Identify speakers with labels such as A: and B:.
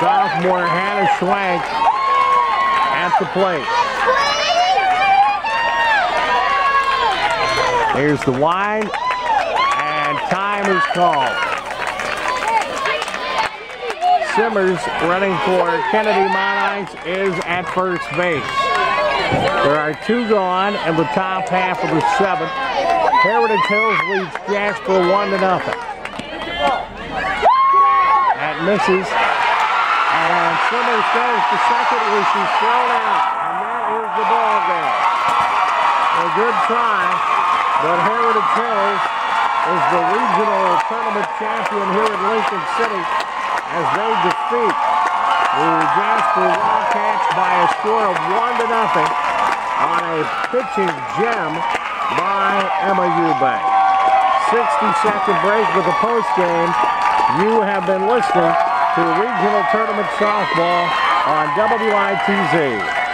A: Sophomore Hannah Schwank at the plate. Here's the wine, and time is called. Simmers running for Kennedy Monarchs is at first base. There are two gone in the top half of the seventh. Heritage Hills leads Jasper one to nothing. That misses. And Simmers goes to second where she's thrown out. And that is the ball game. A good try, but Heritage Hills is the regional tournament champion here in Lincoln City as they defeat the Jasper Wildcats by a score of one to nothing on a pitching gem by Emma Eubank. 60 second break with the post game. You have been listening to Regional Tournament Softball on WITZ.